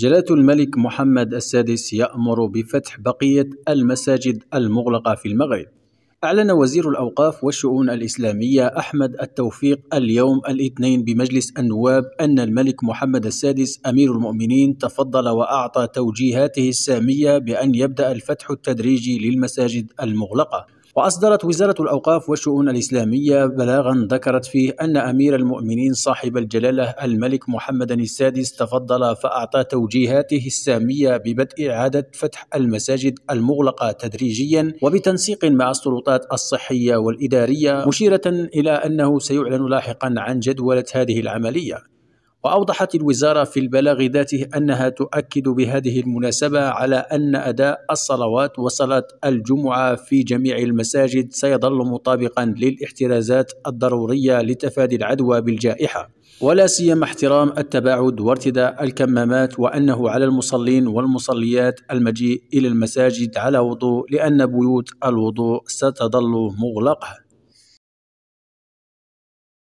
جلالة الملك محمد السادس يأمر بفتح بقية المساجد المغلقة في المغرب. أعلن وزير الأوقاف والشؤون الإسلامية أحمد التوفيق اليوم الاثنين بمجلس النواب أن الملك محمد السادس أمير المؤمنين تفضل وأعطى توجيهاته السامية بأن يبدأ الفتح التدريجي للمساجد المغلقة. وأصدرت وزارة الأوقاف والشؤون الإسلامية بلاغا ذكرت فيه أن أمير المؤمنين صاحب الجلالة الملك محمد السادس تفضل فأعطى توجيهاته السامية ببدء إعادة فتح المساجد المغلقة تدريجيا وبتنسيق مع السلطات الصحية والإدارية مشيرة إلى أنه سيعلن لاحقا عن جدولة هذه العملية. وأوضحت الوزارة في البلاغ ذاته أنها تؤكد بهذه المناسبة على أن أداء الصلوات وصلاة الجمعة في جميع المساجد سيظل مطابقا للاحترازات الضرورية لتفادي العدوى بالجائحة. ولا سيما احترام التباعد وارتداء الكمامات وأنه على المصلين والمصليات المجيء إلى المساجد على وضوء لأن بيوت الوضوء ستظل مغلقة.